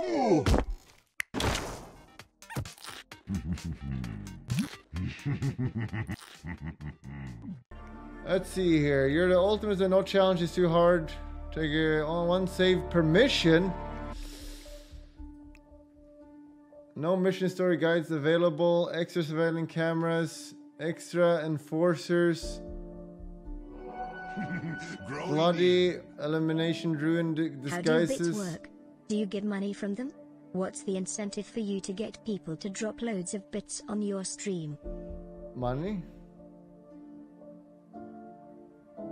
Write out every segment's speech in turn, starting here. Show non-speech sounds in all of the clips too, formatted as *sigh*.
*laughs* Let's see here. You're the ultimate and no challenge is too hard. Take a on one save permission. No mission story guides available. Extra surveillance cameras. Extra enforcers. *laughs* Bloody elimination ruined How do bits disguises. work? Do you get money from them? What's the incentive for you to get people to drop loads of bits on your stream? Money.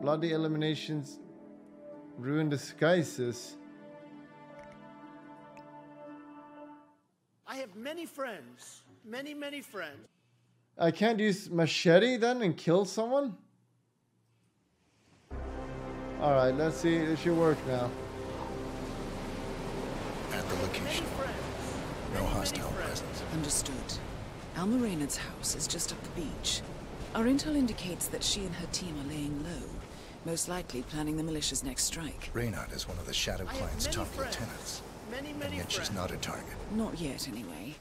Bloody eliminations. Ruined disguises. I have many friends, many, many friends. I can't use machete then and kill someone? Alright, let's see. It should work now. At the location. No hostile presence. Understood. Alma Reynard's house is just up the beach. Our intel indicates that she and her team are laying low, most likely planning the militia's next strike. Reynard is one of the Shadow I have Client's top friends. lieutenants. Many, And many yet she's not a target. Not yet, anyway.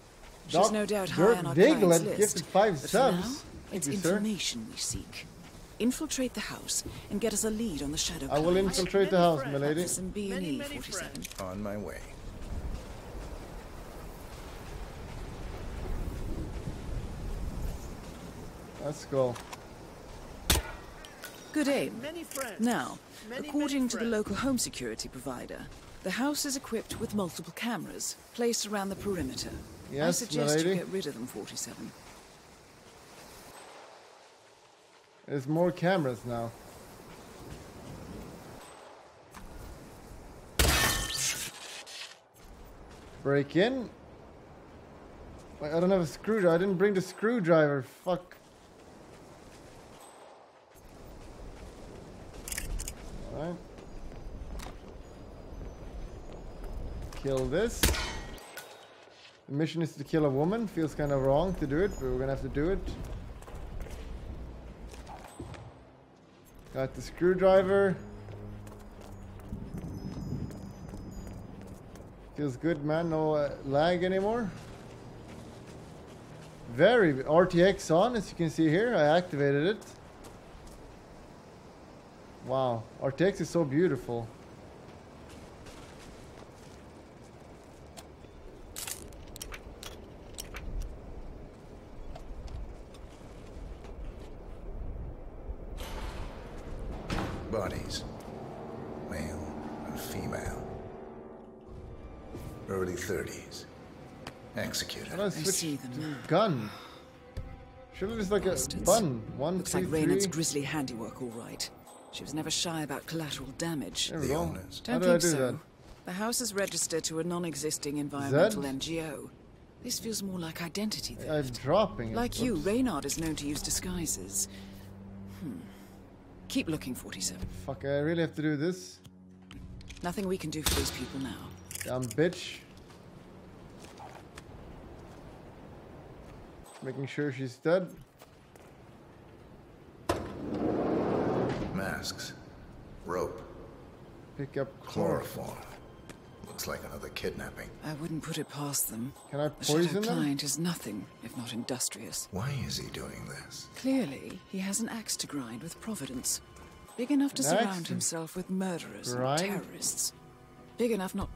She's Doc no doubt high Dirk on our Diglett client's list. gifted five but for now, it's you, sir. information we seek. Infiltrate the house and get us a lead on the Shadow I will Client. infiltrate the house, friends. milady. Some B&E Many, many 47. On my way. Let's go. Good aim. Many friends. Now, Many, according many to the local home security provider, the house is equipped with multiple cameras placed around the perimeter. Yes, I Yes, suggest you get rid of them, 47. There's more cameras now. Break in. Wait, I don't have a screwdriver. I didn't bring the screwdriver. Fuck. Kill this. The mission is to kill a woman. Feels kind of wrong to do it, but we're gonna have to do it. Got the screwdriver. Feels good, man. No uh, lag anymore. Very RTX on, as you can see here. I activated it. Wow, RTX is so beautiful. Executed. How do I switch see them to now. gun? Surely there's like a Bastards. button. One, Looks two, like Reynard's three. grisly handiwork, all right. She was never shy about collateral damage. There we The go. owners. How Don't do I think do so. that? The house is registered to a non-existing environmental NGO. This feels more like identity theft. I'm dropping it. Like you, Oops. Reynard is known to use disguises. Hmm. Keep looking, 47. Fuck, I really have to do this? Nothing we can do for these people now. Damn bitch. Making sure she's dead. Masks. Rope. Pick up Chloroform. Looks like another kidnapping. I wouldn't put it past them. Can I poison The Shadow poison them? Client is nothing if not industrious. Why is he doing this? Clearly, he has an axe to grind with Providence. Big enough to An surround himself with murderers grind? and terrorists. Big enough not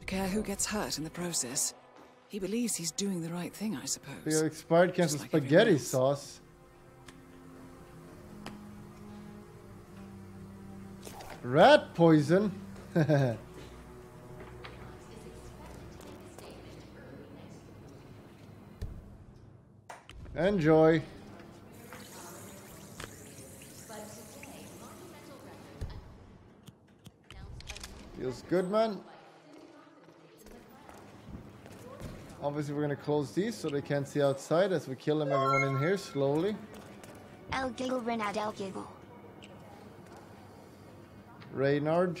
to care who gets hurt in the process. He believes he's doing the right thing, I suppose. The expired cans of like spaghetti sauce. Rat poison? *laughs* Enjoy. Feels good, man. Obviously, we're gonna close these so they can't see outside as we kill them, everyone in here, slowly. El Giggle Renard El Giggle. Reynard.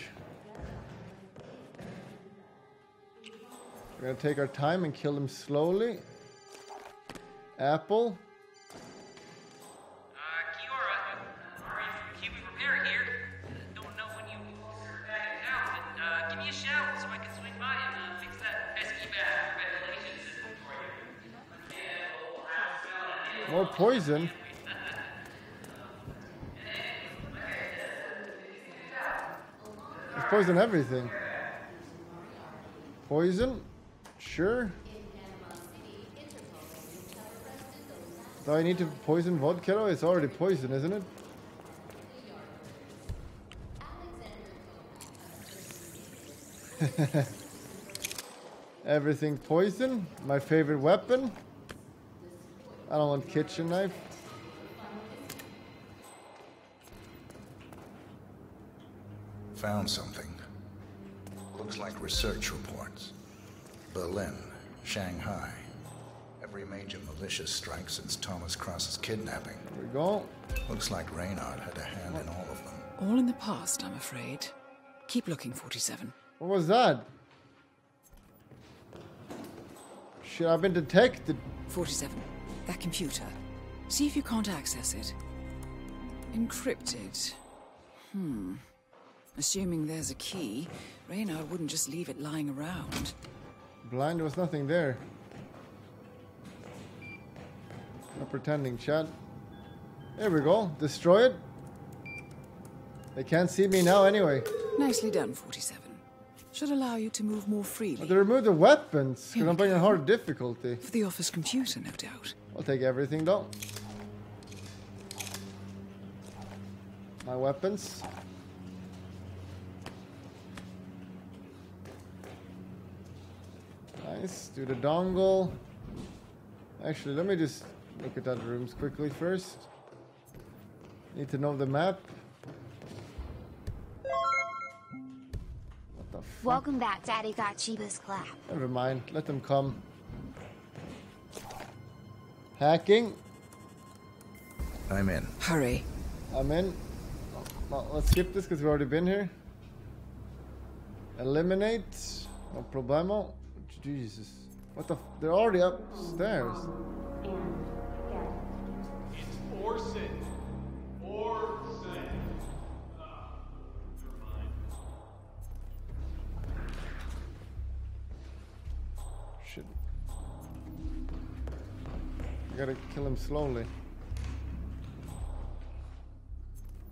We're gonna take our time and kill them slowly. Apple. More poison. Everything. Poison? Sure. Do I need to poison vodka? It's already poison, isn't it? *laughs* Everything poison. My favorite weapon. I don't want kitchen knife. Found something. Looks like research reports. Berlin, Shanghai. Every major militia strike since Thomas Cross's kidnapping. There we go. Looks like Reynard had a hand in all of them. All in the past, I'm afraid. Keep looking, 47. What was that? Shit, I've been detected. 47. That computer. See if you can't access it. Encrypted. Hmm. Assuming there's a key, Reynard wouldn't just leave it lying around. Blind, was nothing there. No pretending, chat. There we go. Destroy it. They can't see me now anyway. Nicely done, 47. Should allow you to move more freely. But they removed the weapons. Because I'm playing on hard difficulty. For the office computer, no doubt. I'll take everything though. My weapons. Nice. Do the dongle. Actually, let me just look at that rooms quickly first. Need to know the map. What the fuck? Welcome back, Daddy got Chiba's clap. Never mind. Let them come. Hacking. I'm in. Hurry. I'm in. Well, let's skip this because we've already been here. Eliminate. No problemo. Jesus. What the? F they're already upstairs. Gotta kill him slowly.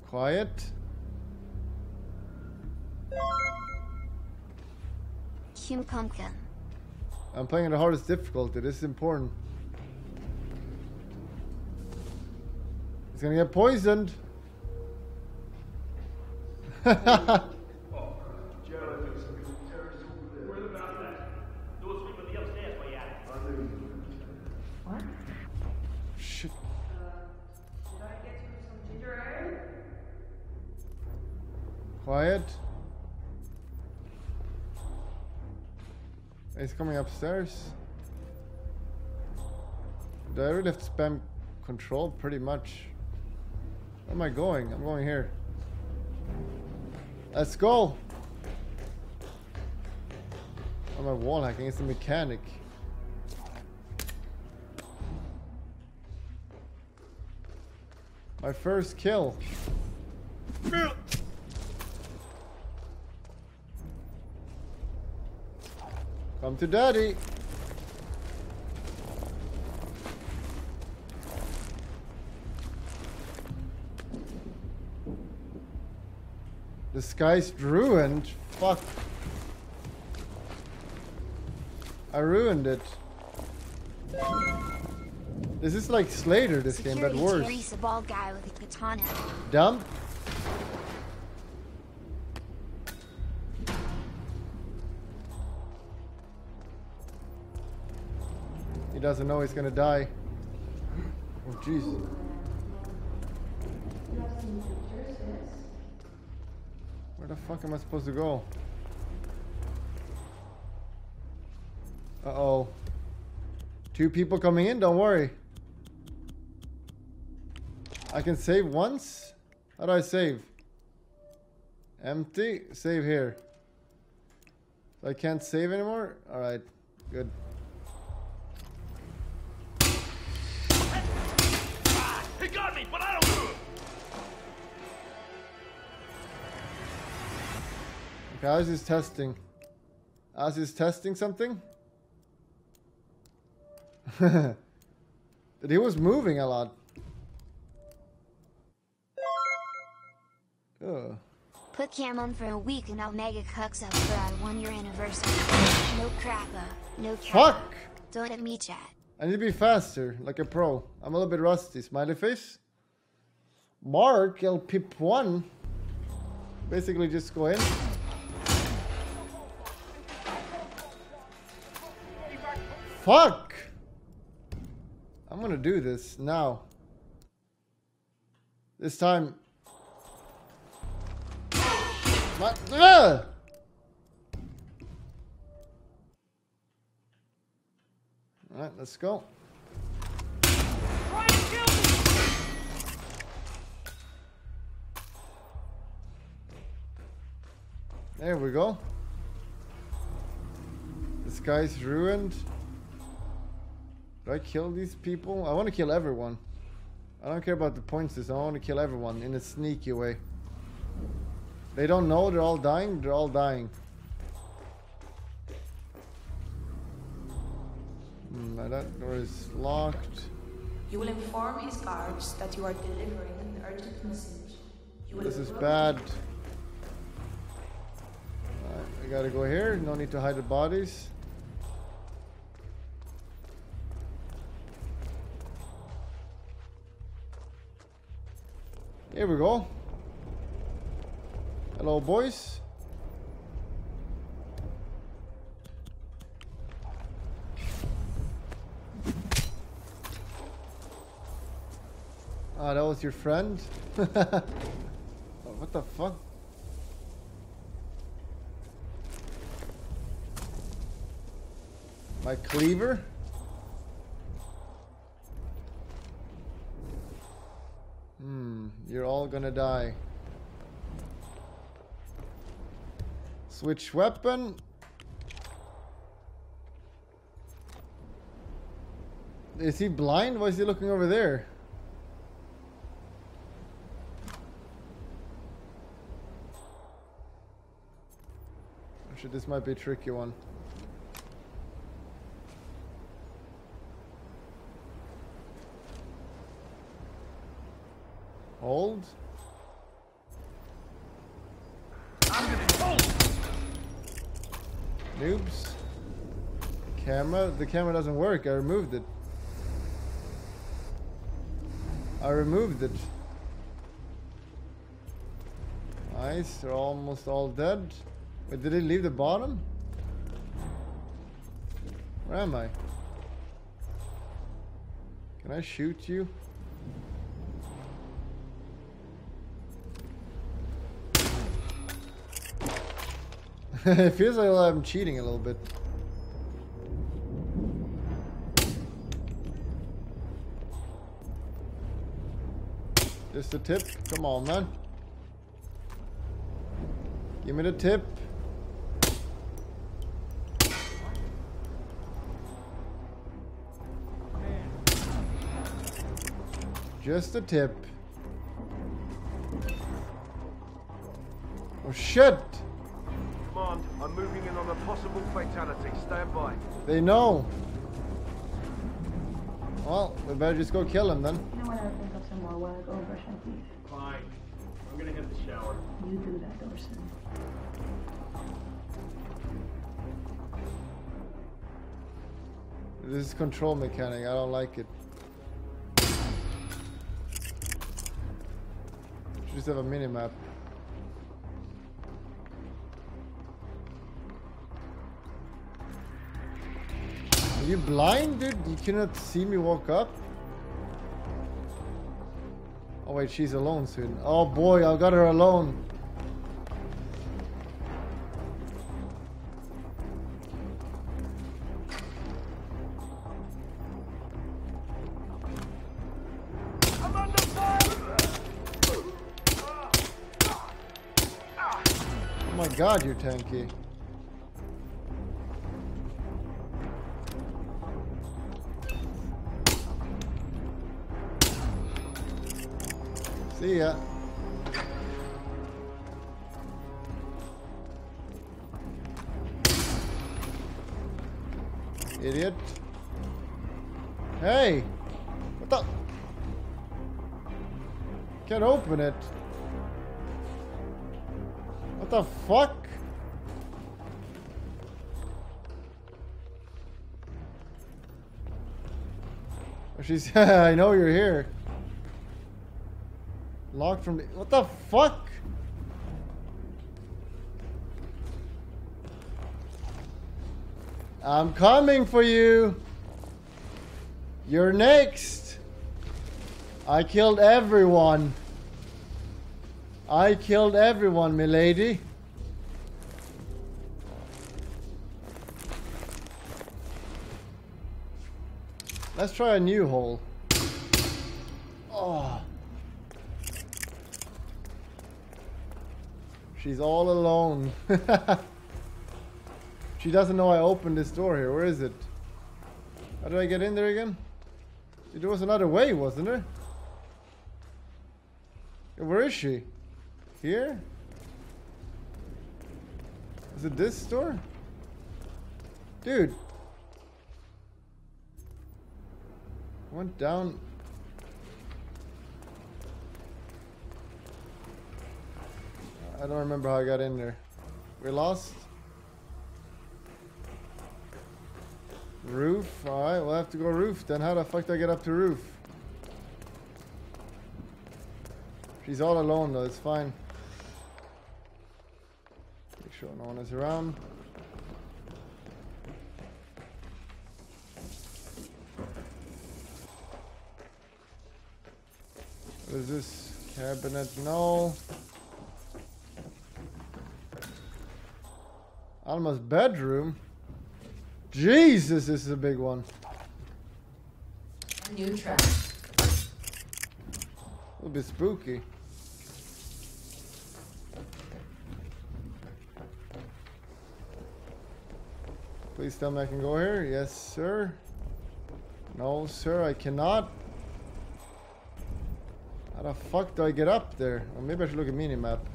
Quiet. Kim Pumpkin. I'm playing the hardest difficulty. This is important. He's gonna get poisoned. *laughs* upstairs. Do I really have to spam control? Pretty much. Where am I going? I'm going here. Let's go! I'm a wall hacking, it's a mechanic. My first kill. Come to daddy. The sky's ruined. Fuck. I ruined it. This is like Slater, this game, but worse. Terry's a bald guy with a katana. Dump. He doesn't know he's gonna die. Oh jeez. Where the fuck am I supposed to go? Uh oh. Two people coming in, don't worry. I can save once? How do I save? Empty? Save here. I can't save anymore? Alright, good. Don't. Guys is testing. As is testing something? *laughs* he was moving a lot. Ugh. Put Cam on for a week and I'll mega cucks up for our one year anniversary. No crappa. Uh, no crappa. Fuck! Don't let me chat. I need to be faster, like a pro. I'm a little bit rusty. Smiley face. Mark, El Pip 1. Basically, just go in. Fuck! I'm gonna do this now. This time. My, Ugh! Alright, let's go. There we go. This guy's ruined. Do I kill these people? I want to kill everyone. I don't care about the points system. I want to kill everyone in a sneaky way. They don't know they're all dying. They're all dying. Hmm, that door is locked. You will inform his guards that you are delivering an urgent message. You will This is bad. Alright, I gotta go here. No need to hide the bodies. Here we go. Hello, boys. Ah, that was your friend? *laughs* Oh, what the fuck? My cleaver? Hmm, you're all gonna die. Switch weapon. Is he blind? Why is he looking over there? Actually, this might be a tricky one. Noobs. Camera. The camera doesn't work. I removed it. I removed it. Nice. They're almost all dead. Wait, did it leave the bottom? Where am I? Can I shoot you? *laughs* it feels like I'm cheating a little bit. Just a tip? Come on, man. Give me the tip. Just a tip. Oh shit! Command, I'm moving in on a possible fatality. Stand by. They know. Well, we better just go kill him then. You know what? I think of some more while I go brush my teeth. Fine. I'm gonna hit the shower. You do that, Dorson. This is control mechanic. I don't like it. Should just have a mini you blind, dude? You cannot see me walk up? Oh wait, she's alone soon. Oh boy, I got her alone. Oh my god, you're tanky. See ya. Idiot. Hey! What the? Can't open it. What the fuck? Oh, she's, *laughs* I know you're here. Locked from. The, what the fuck? I'm coming for you. You're next. I killed everyone. I killed everyone, milady. Let's try a new hole. Oh. She's all alone. *laughs* she doesn't know I opened this door here. Where is it? How do I get in there again? There was another way, wasn't there? Where is she? Here? Is it this door? Dude. Went down. I don't remember how I got in there. We lost? Roof? Alright, we'll have to go roof. Then how the fuck do I get up to roof? She's all alone though, it's fine. Make sure no one is around. What is this? Cabinet? No. Alma's bedroom? Jesus, this is a big one. A new track. A little bit spooky. Please tell me I can go here. Yes, sir. No, sir, I cannot. How the fuck do I get up there? Or maybe I should look at minimap. Behind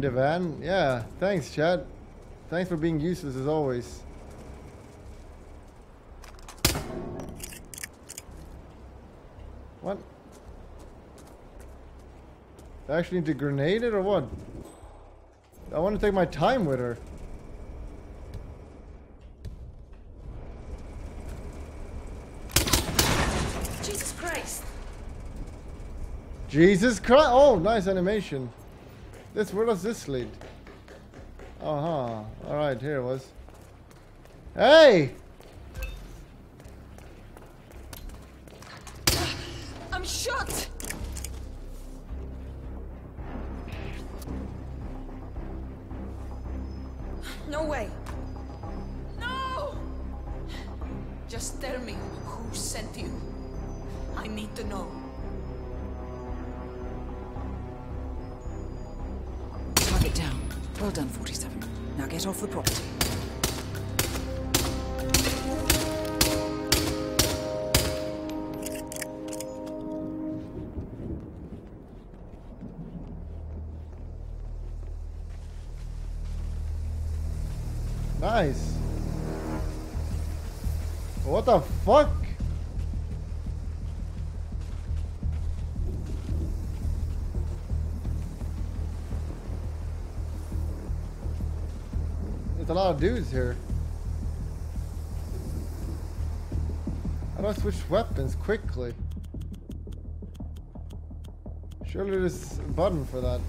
the van? Yeah, thanks, Chad. Thanks for being useless as always. What? I actually need to grenade it or what? I want to take my time with her. Jesus Christ! Jesus Christ! Oh, nice animation. This where does this lead? Uh huh. All right, here it was. Hey! Nice. What the fuck? There's a lot of dudes here. How do I switch weapons quickly? Surely there's a button for that.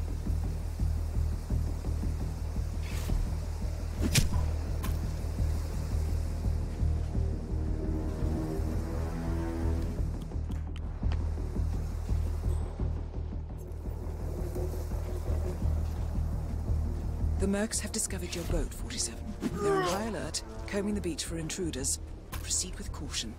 Mercs have discovered your boat, 47. They're on high alert, combing the beach for intruders. Proceed with caution.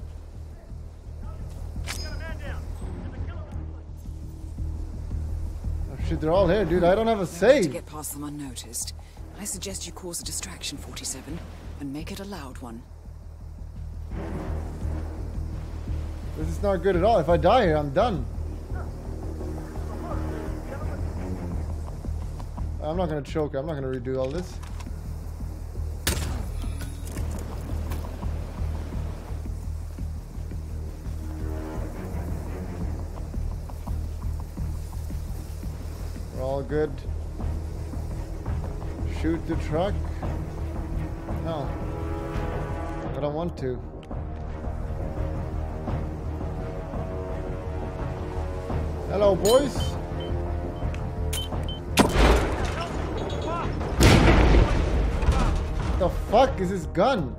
Oh shit, they're all here, dude. I don't have a say. To get past them unnoticed, I suggest you cause a distraction, 47, and make it a loud one. This is not good at all. If I die here, I'm done. I'm not gonna choke. I'm not gonna redo all this. We're all good. Shoot the truck. No. I don't want to. Hello, boys. What the fuck is this gun?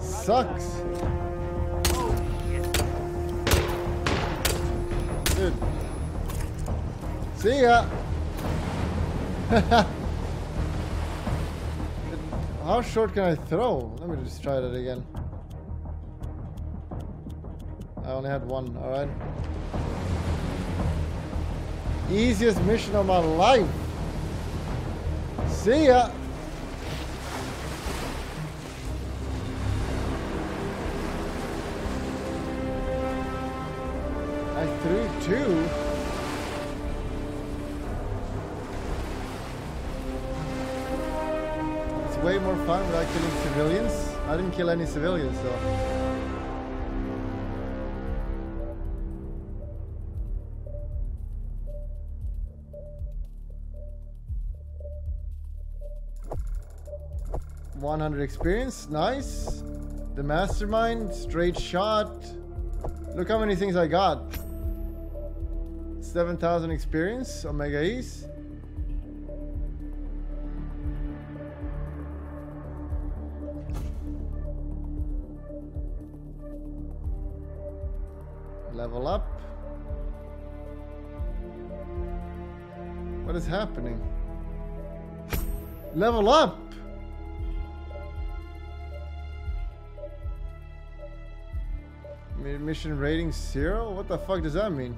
Sucks. Dude. See ya. *laughs* How short can I throw? Let me just try that again. I only had one, alright. Easiest mission of my life. See ya. I threw two. It's way more fun without killing civilians. I didn't kill any civilians, so... 100 experience. Nice. The mastermind. Straight shot. Look how many things I got. 7,000 experience. Omega East. Level up. What is happening? Level up! Mission rating zero? What the fuck does that mean?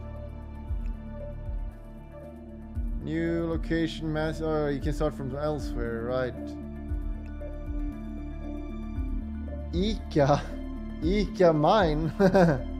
New location mass. Oh, you can start from elsewhere, right? Ika. Ika mine. *laughs*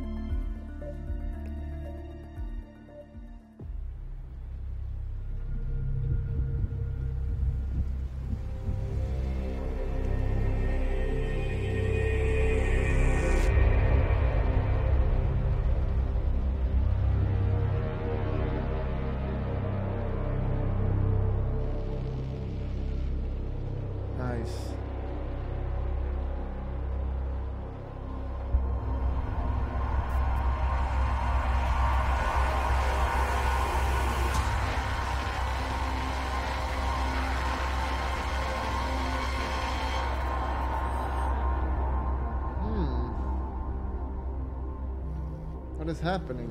is happening?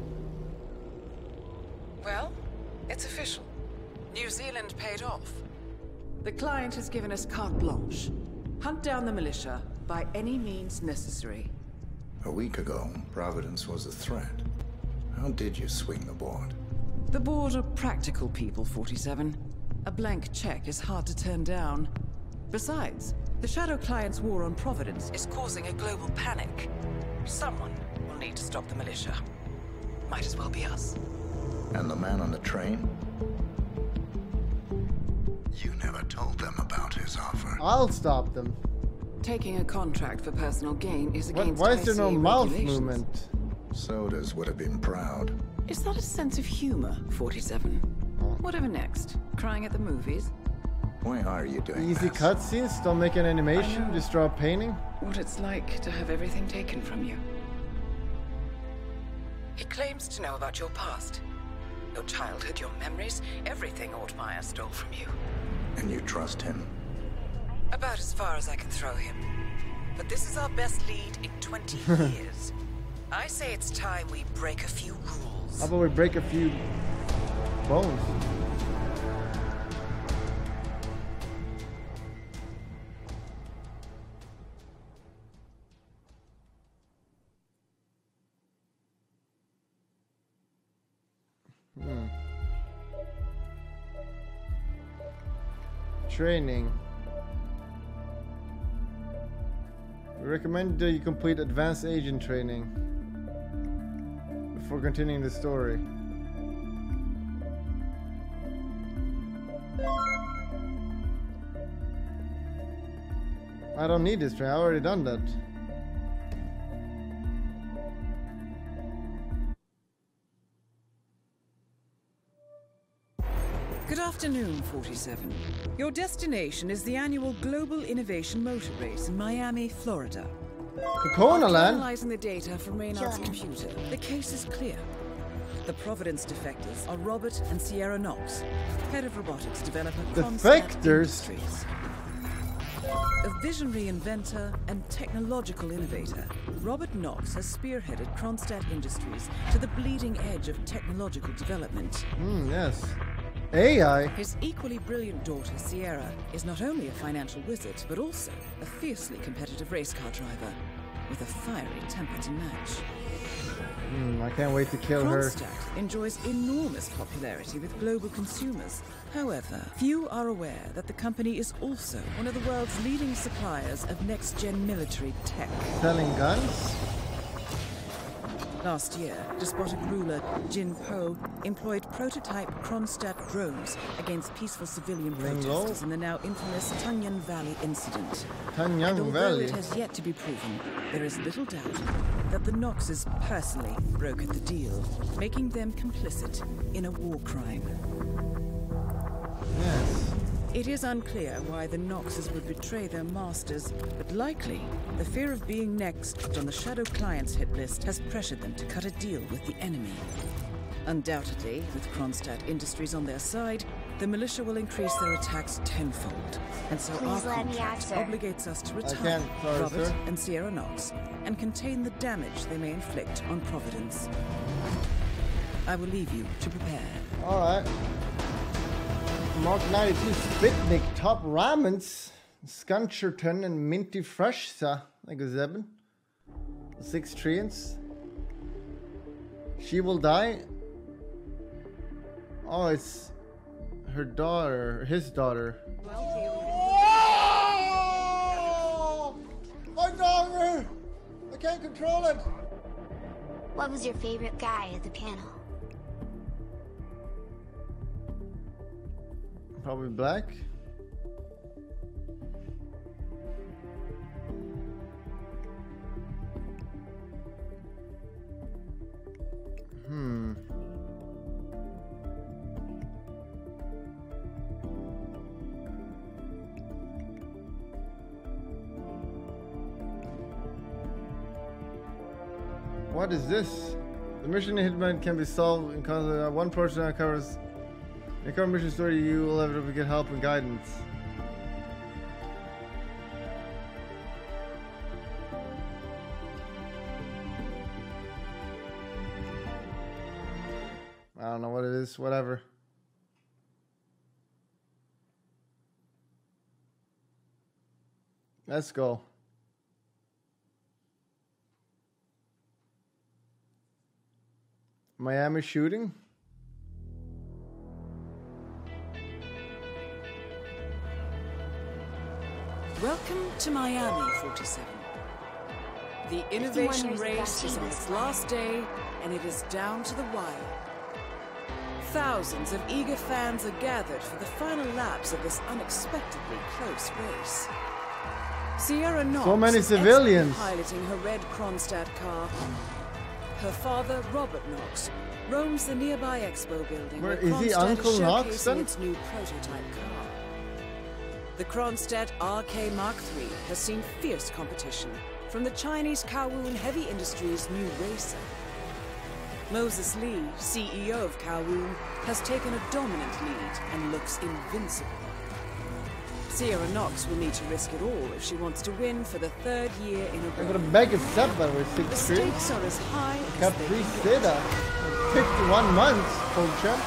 Well, it's official. New Zealand paid off. The client has given us carte blanche. Hunt down the militia by any means necessary. A week ago, Providence was a threat. How did you swing the board? The board are practical people, 47. A blank check is hard to turn down. Besides, the Shadow Client's war on Providence is causing a global panic. Someone will need to stop the militia. Might as well be us. And the man on the train? You never told them about his offer. I'll stop them. Taking a contract for personal gain is What, against why is there no mouth movement? Soders would have been proud. Is that a sense of humor, 47? Whatever next? Crying at the movies? Why are you doing Easy this? cutscenes, don't make an animation, just draw a painting. What it's like to have everything taken from you. He claims to know about your past. Your childhood, your memories, everything Ortmeyer stole from you. And you trust him? About as far as I can throw him. But this is our best lead in 20 *laughs* years. I say it's time we break a few rules. How about we break a few bones? Training. We recommend that you complete advanced agent training before continuing the story. I don't need this training, I've already done that. Afternoon, 47. Your destination is the annual Global Innovation Motor Race in Miami, Florida. Kokona After Land? Analyzing the data from Reynard's Sure. computer, the case is clear. The Providence defectors are Robert and Sierra Knox, head of robotics developer Kronstadt Defectors? Industries. A visionary inventor and technological innovator, Robert Knox has spearheaded Kronstadt Industries to the bleeding edge of technological development. Hmm, yes. AI? His equally brilliant daughter, Sierra, is not only a financial wizard, but also a fiercely competitive race car driver with a fiery temper to match. Hmm, I can't wait to kill her. Kronstadt enjoys enormous popularity with global consumers. However, few are aware that the company is also one of the world's leading suppliers of next-gen military tech. Selling guns? Last year, despotic ruler Jin Po employed prototype Kronstadt drones against peaceful civilian protesters in the now infamous Tanyan Valley incident. Tanyang and although Valley? it has yet to be proven, there is little doubt that the Knoxes personally brokered the deal, making them complicit in a war crime. Yes. It is unclear why the Knoxes would betray their masters, but likely the fear of being next on the Shadow Clients hit list has pressured them to cut a deal with the enemy. Undoubtedly, with Kronstadt Industries on their side, the militia will increase their attacks tenfold. And so Please our let me contract answer. obligates us to retire sorry, Robert sir. and Sierra Knox and contain the damage they may inflict on Providence. I will leave you to prepare. Alright. Mark 92 Spitnik Top Ramens. Skuncherton and Minty Fresh sa. Like a seven. Six treants. She will die. Oh, it's her daughter, his daughter. My daughter! I can't control it! What was your favorite guy at the panel? Probably black. Hmm. What is this? The mission Hitman can be solved in concept. One person uncovers in current mission story, you will to get help and guidance. I don't know what it is, whatever. Let's go. Miami shooting? Welcome to Miami, 47. The innovation race is on its last day, and it is down to the wire. Thousands of eager fans are gathered for the final laps of this unexpectedly close race. Sierra Knox So many is civilians. piloting her red Kronstadt car. Her father, Robert Knox, roams the nearby expo building Where- where, is he Uncle is Knox showcasing then? its new prototype car. The Kronstadt RK Mark III has seen fierce competition from the Chinese Kowloon Heavy Industries new racer. Moses Lee, CEO of Kowloon, has taken a dominant lead and looks invincible. Sierra Knox will need to risk it all if she wants to win for the third year in a I'm row. gonna beg a step by the way, The six streets. stakes are as high as they Capri Seda. 51 months, champ.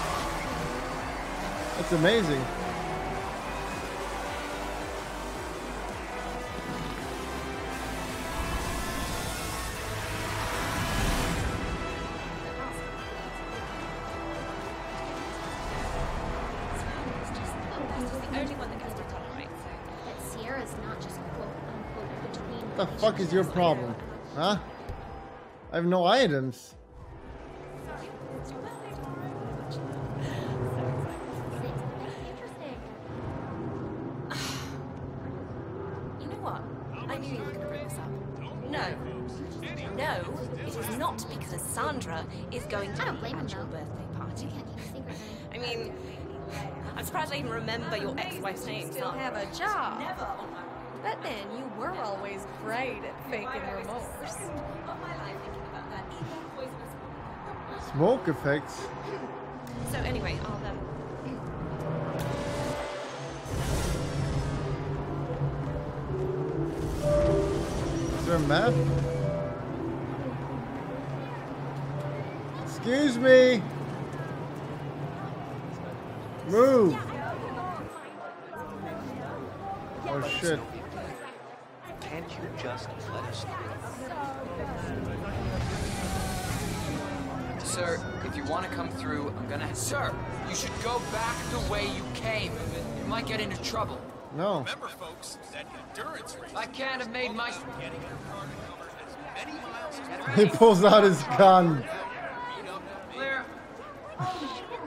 That's amazing. Fuck is your problem? Huh? I have no items. Great at faking remorse. Smoke effects. So anyway, I'll um. Is there a map? Excuse me. Move. Oh shit. Can't you just let us Sir, if you want to come through, I'm gonna. Sir, you should go back the way you came. You might get into trouble. No. Remember, folks, that endurance race. I can't have made my. Getting in a car to cover as many miles as *laughs* He pulls out his gun. Clear.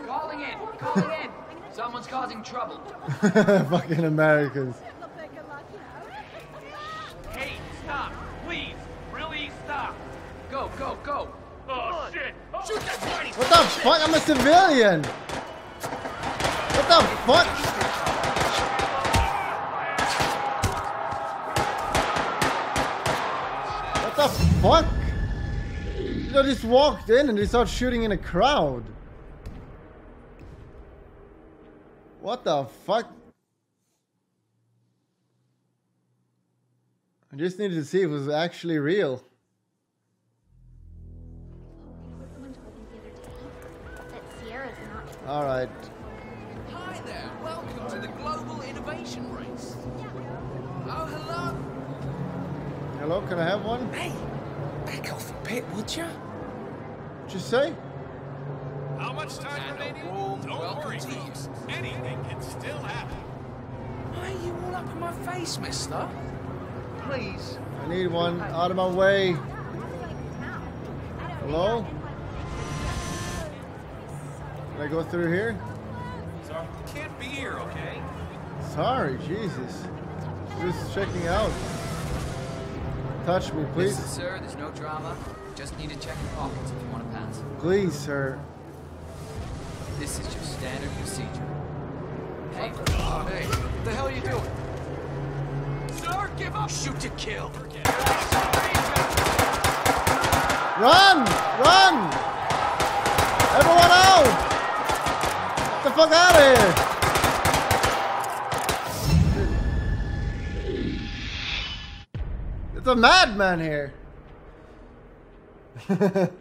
calling in. Calling in. *laughs* Someone's causing trouble. *laughs* Fucking Americans. Oh, shit. What the fuck? I'm a civilian. What the fuck? What the fuck? Know, just walked in and they start shooting in a crowd. What the fuck? I just needed to see if it was actually real. Not. Alright. Hi there. Welcome to the Global Innovation Race. Oh, hello. Hello, can I have one? Hey, back off a bit, would you? What'd you say? How much time remaining? Don't worry, folks. Anything can still happen. Why are you all up in my face, mister? Please. I need one out of my way. Hello? Can I go through here? Sorry, can't be here, okay? Sorry, Jesus. Just checking out. Touch me, please. Listen, sir, there's no drama. Just need to check your pockets if you want to pass. Please, sir. This is just standard procedure. Hey, hey, what the hell are you doing? Sir, give up! Shoot to kill. Run! Run! Everyone out! Fuck out of here! It's a madman here. *laughs*